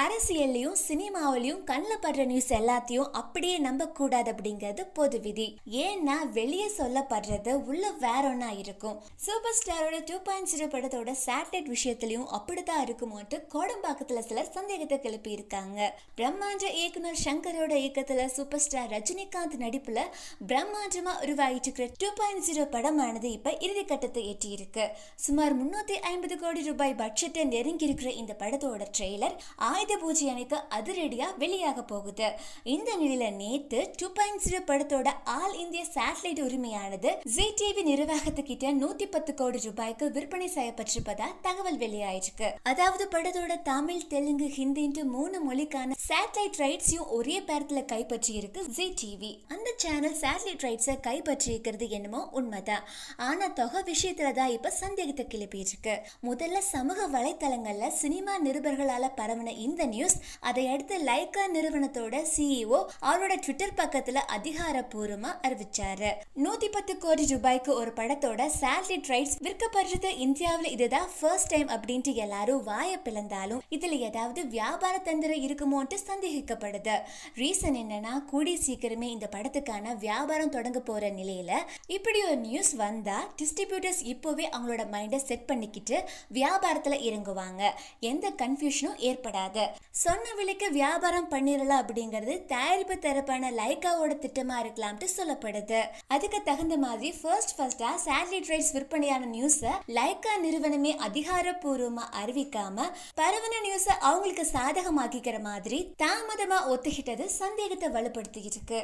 அரசியல்லையும் சினிமாவிலையும் கண்ணில் படுற நியூஸ் எல்லாத்தையும் அப்படியே நம்ப கூடாது அப்படிங்கிறது பொது விதி. ஏன்னா வெளியே சொல்லப்படுறது உள்ள வேற ஒன்றா இருக்கும். சூப்பர் ஸ்டாரோட டூ பாயிண்ட் ஜீரோ படத்தோட சேட்டலைட் விஷயத்திலையும் அப்படிதான் இருக்குமோட்டு கோடம்பாக்கத்தில் சிலர் சந்தேகத்தை கிளப்பி இருக்காங்க பிரம்மாண்ட இயக்குனர் சங்கரோட இயக்கத்தில் சூப்பர் ஸ்டார் ரஜினிகாந்த் நடிப்பில் பிரம்மாண்டமாக உருவாகிட்டு இருக்கிற டூ பாயிண்ட் ஜீரோ படமானது இப்போ இறுதி கட்டத்தை எட்டியிருக்கு. சுமார் முன்னூற்றி ஐம்பது கோடி ரூபாய் பட்ஜெட்டை நெருங்கி இருக்கிற இந்த படத்தோட ட்ரெய்லர் ஆயுத பூஜை அன்னைக்கு அதிரடியா வெளியாக போகுது. இந்த நிலையில நேத்து டூ பாயிண்ட் ஜீரோ படத்தோட ஆல் இந்திய சேட்டலைட் உரிமையானது ஜி டிவி நிர்வாகத்துக்கிட்ட நூத்தி பத்து கோடி ரூபாய்க்கு விற்பனை செய்யப்பட்டிருப்பதா தகவல் வெளியாயிருக்கு. அதாவது படத்தோட தமிழ் தெலுங்கு ஹிந்தின்ட்டு மூணு மொழிக்கான சேட்டலைட் ரைட்ஸையும் ஒரே பேரத்துல கைப்பற்றி இருக்கு ஜி டிவி அந்த சேனல் சேட்டலைட் ரைட்ஸை கைப்பற்றி இருக்கிறது என்னமோ உண்மைதான். ஆனா தொகை விஷயத்துல தான் இப்ப சந்தேகத்தை கிளப்பி இருக்கு முதல்ல சமூக வலைத்தளங்கள்ல சினிமா நிருபர்களால பரவன இந்த நியூஸ் அதை அடுத்து லைக்கா நிறுவனத்தோட சிஇஓ அவரோட ட்விட்டர் பக்கத்துல அதிகாரப்பூர்வமா அறிவிச்சாரு. நூத்தி பத்து கோடி ரூபாய்க்கு ஒரு படத்தோட சேட்டலைட் ரைட்ஸ் விற்கப்படுறது இந்தியாவில் இதுதான் ஃபர்ஸ்ட் டைம் அப்படின்ட்டு எல்லாரும் வாய பிளந்தாலும் இதுல ஏதாவது வியாபார தந்திரம் இருக்குமோன்ட்டு சந்தேகிக்கப்படுது. ரீசன் என்னன்னா கூடி சீக்கிரமே இந்த படத்துக்கான வியாபாரம் தொடங்க போற நிலையில இப்படி ஒரு நியூஸ் வந்தா டிஸ்ட்ரிபியூட்டர்ஸ் இப்போவே அவங்களோட மைண்டை செட் பண்ணிக்கிட்டு வியாபாரத்துல இறங்குவாங்க. எந்த கன்ஃபியூஷனும் ஏற்படாது. சொன்ன விலைக்கு வியாபாரம் பண்ணிடலாம் அப்படிங்கிறது தயாரிப்பு தரப்பான லைக்காவோட திட்டமா இருக்கலாம்ட்டு சொல்லப்படுது. அதுக்கு தகுந்த மாதிரி ஃபர்ஸ்ட் ஃபர்ஸ்டா சேட்டலைட் ரைட்ஸ் விற்பனையான நியூஸை லைக்கா நிறுவனமே அதிகாரப்பூர்வமா அறிவிக்காம பரவன நியூஸை அவங்களுக்கு சாதகமாக்கிக்கிற மாதிரி தாமதமா ஒத்துக்கிட்டது சந்தேகத்தை வலுப்படுத்திட்டு இருக்கு.